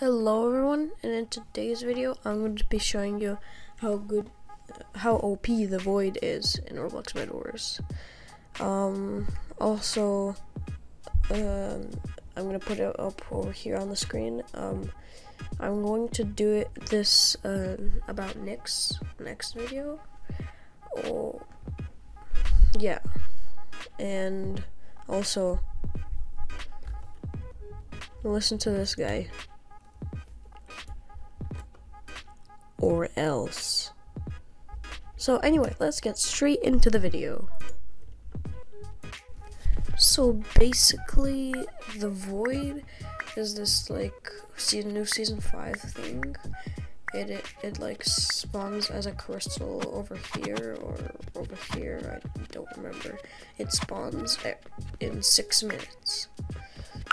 Hello everyone, and in today's video, I'm going to be showing you how good, how OP the Void is in Roblox Bed Wars. Um, also, um, I'm going to put it up over here on the screen. Um, I'm going to do it this, uh, about Nyx next video. Oh, yeah, and also, listen to this guy. Or else. So anyway, let's get straight into the video. So basically, the Void is this like season new season five thing. It, it it like spawns as a crystal over here or over here. I don't remember. It spawns in six minutes,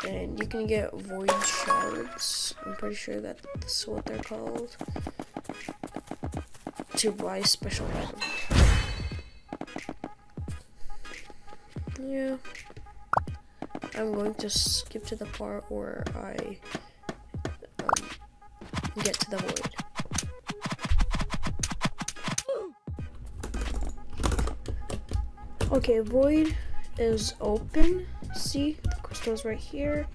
and you can get void shards. I'm pretty sure that this what they're called to buy special items. Yeah. I'm going to skip to the part where I um, get to the void. Okay, void is open. See, the crystal's right here.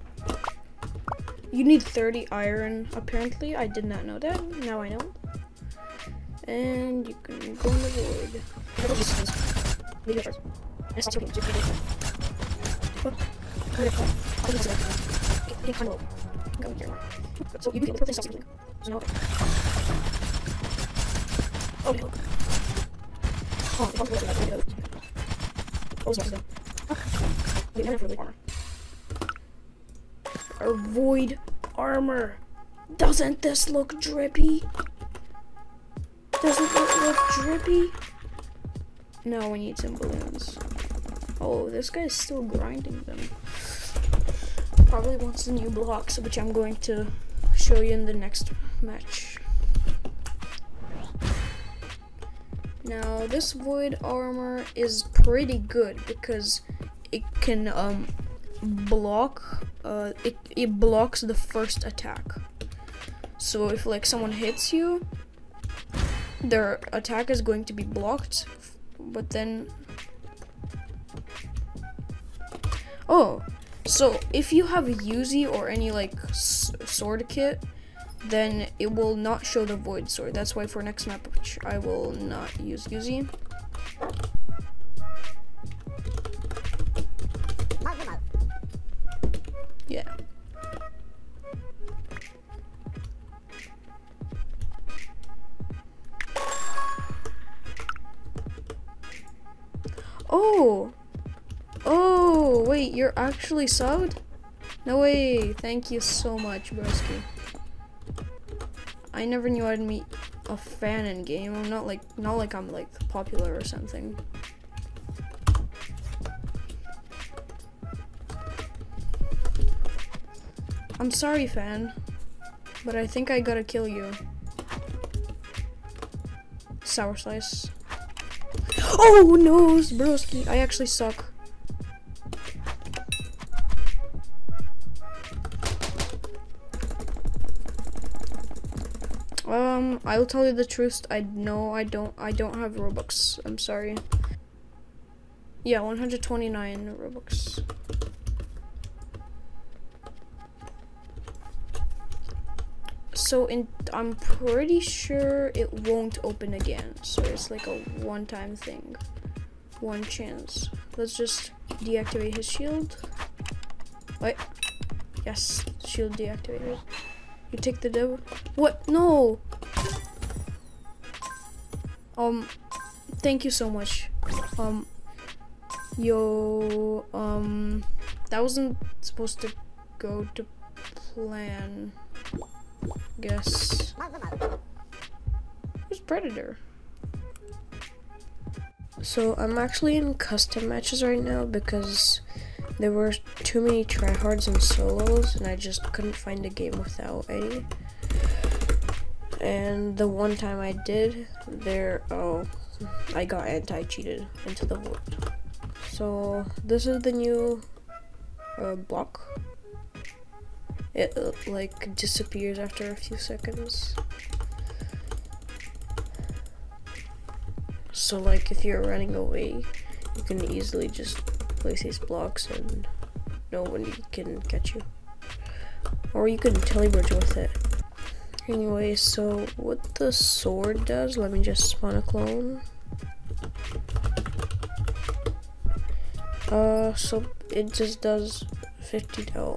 You need 30 iron, apparently. I did not know that. Now I know. And you can go in the void. Leave it first. And stop Go here. So you can put this up something. So now Oh no. Oh, it's possible to get Oh, sorry. Okay, now for the armor. Our void armor. Doesn't this look drippy? Doesn't it look drippy? No, we need some balloons. Oh, this guy's still grinding them. Probably wants the new blocks, which I'm going to show you in the next match. Now, this void armor is pretty good because it can um, block, uh, it, it blocks the first attack. So if like someone hits you, their attack is going to be blocked, but then... Oh, so if you have a Yuzi or any like sword kit, then it will not show the void sword. That's why for next map, which I will not use Yuzi. Yeah. Oh, wait, you're actually subbed? No way, thank you so much, broski. I never knew I'd meet a fan in game. I'm not like, not like I'm like popular or something. I'm sorry, fan, but I think I gotta kill you. Sour slice. Oh no, broski. I actually suck. Um, I will tell you the truth. I know I don't. I don't have Robux. I'm sorry. Yeah, 129 Robux. so in I'm pretty sure it won't open again. So it's like a one-time thing. One chance. Let's just deactivate his shield. Wait. Yes, shield deactivated. You take the devil. What? No. Um, thank you so much. Um, yo, um, that wasn't supposed to go to plan guess. Who's Predator? So I'm actually in custom matches right now because there were too many tryhards and solos and I just couldn't find a game without any. And the one time I did, there, oh, I got anti-cheated into the void. So this is the new uh, block it uh, like disappears after a few seconds. So like if you're running away, you can easily just place these blocks and no one can catch you. Or you can teleport with it. Anyway, so what the sword does, let me just spawn a clone. Uh, so it just does 50 oh.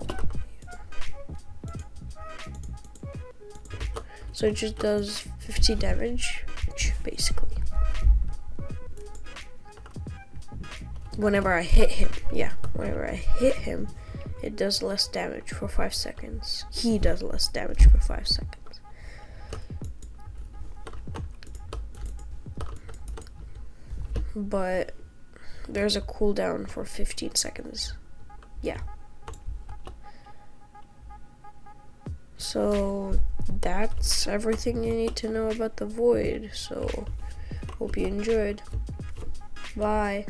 So it just does 50 damage, basically. Whenever I hit him, yeah, whenever I hit him, it does less damage for 5 seconds. He does less damage for 5 seconds. But there's a cooldown for 15 seconds. Yeah. So that's everything you need to know about the void. So hope you enjoyed. Bye.